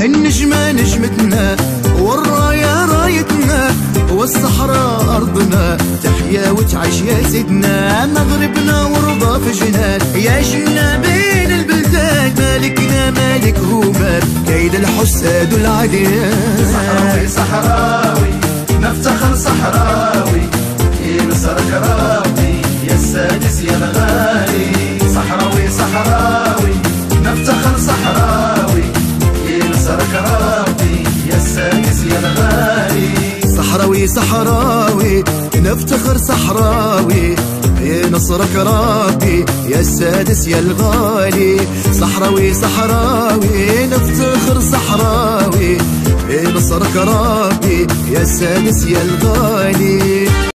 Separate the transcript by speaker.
Speaker 1: النجمة نجمتنا والراية رايتنا والصحراء أرضنا. تحيا وتعيش يا سيدنا مغربنا ورضا في جنان. يا جنة بين البلدان مالكنا مالك هما كيد الحساد العديان.
Speaker 2: صحراوي صحراوي نفتخر صحراوي. في مصر كراوي يا السادس يا الغالي. صحراوي صحراوي نفتخر صحراوي.
Speaker 1: يا نصرك ربي يا السادس يا الغالي. صحراوي صحراوي نفتخر صحراوي. يا نصرك ربي يا السادس يا الغالي.